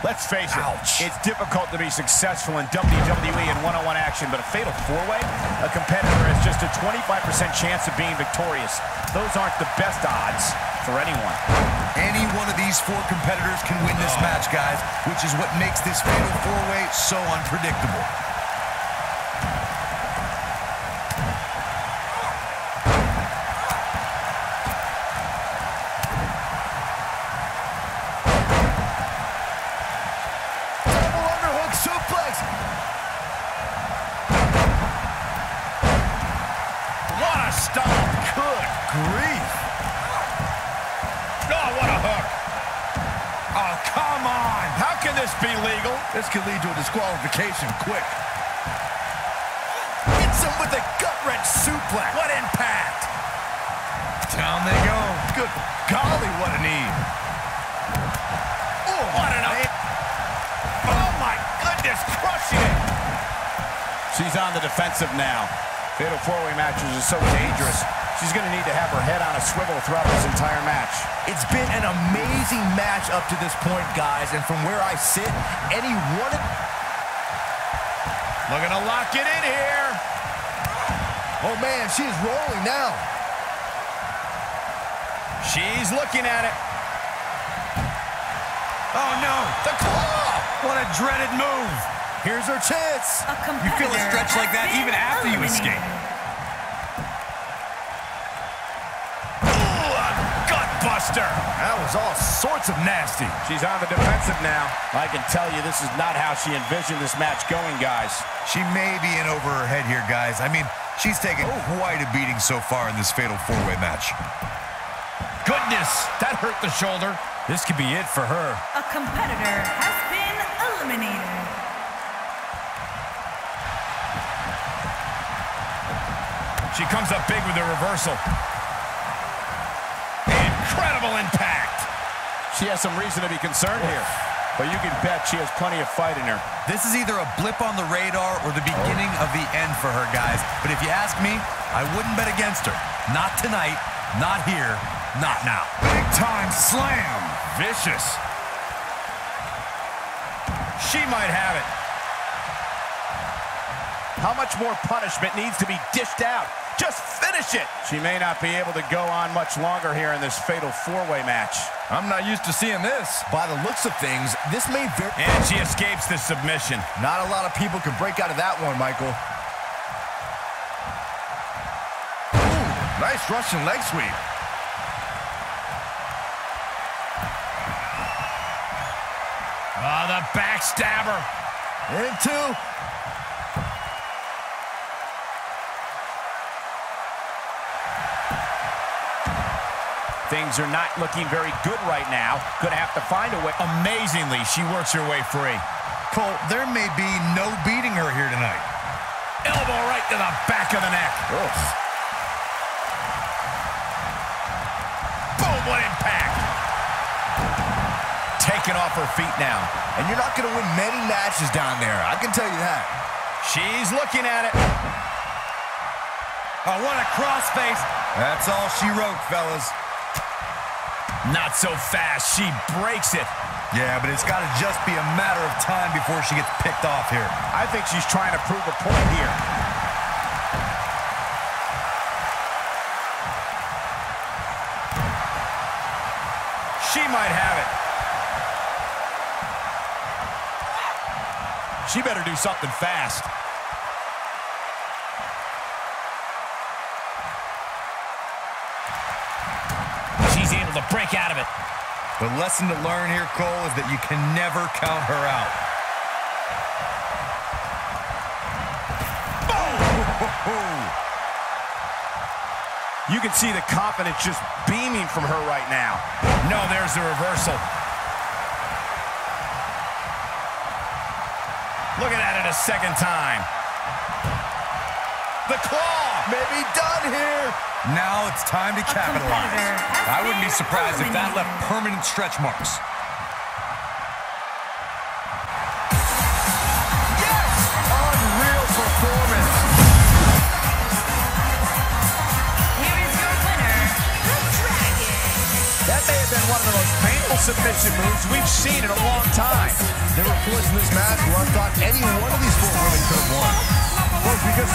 Let's face it, Ouch. it's difficult to be successful in WWE in one-on-one -on -one action, but a fatal four-way, a competitor has just a 25% chance of being victorious. Those aren't the best odds for anyone. Any one of these four competitors can win this oh. match, guys, which is what makes this fatal four-way so unpredictable. This be legal? This could lead to a disqualification quick. Hits him with a gut-wrench suplex. What impact! Down they go. Good golly, what a knee. Oh, what an... Oh, my goodness, crushing it. She's on the defensive now. Fatal four-way matches are so dangerous. She's going to need to have her head on a swivel throughout this entire match. It's been an amazing match up to this point, guys, and from where I sit, any one of... Looking to lock it in here. Oh, man, she's rolling now. She's looking at it. Oh, no, the claw! What a dreaded move. Here's her chance. You feel a stretch like that even after you escape. buster. That was all sorts of nasty. She's on the defensive now. I can tell you this is not how she envisioned this match going, guys. She may be in over her head here, guys. I mean, she's taken oh. quite a beating so far in this fatal four-way match. Goodness, that hurt the shoulder. This could be it for her. A competitor has been eliminated. She comes up big with a reversal incredible impact. She has some reason to be concerned here. But you can bet she has plenty of fight in her. This is either a blip on the radar or the beginning of the end for her, guys. But if you ask me, I wouldn't bet against her. Not tonight, not here, not now. Big time slam. Vicious. She might have it. How much more punishment needs to be dished out? Just finish it. She may not be able to go on much longer here in this fatal four-way match. I'm not used to seeing this. By the looks of things, this may very... And she escapes the submission. Not a lot of people can break out of that one, Michael. Ooh, nice Russian leg sweep. Oh, the backstabber. Into Things are not looking very good right now. Gonna have to find a way. Amazingly, she works her way free. Cole, there may be no beating her here tonight. Elbow right to the back of the neck. Oof. Boom, what impact. Taken off her feet now. And you're not gonna win many matches down there. I can tell you that. She's looking at it. Oh, what a crossface. That's all she wrote, fellas. Not so fast. She breaks it. Yeah, but it's got to just be a matter of time before she gets picked off here. I think she's trying to prove a point here. She might have it. She better do something fast. Able to break out of it. The lesson to learn here, Cole, is that you can never count her out. You can see the confidence just beaming from her right now. No, there's the reversal. Looking at it a second time. The claw may be done here. Now it's time to capitalize. I wouldn't be surprised if that left permanent stretch marks. Yes! Unreal performance. Here is your winner, the Dragon. That may have been one of the most painful submission moves we've seen in a long time. There were points in this match where I thought any one of these four women could have won. Well, because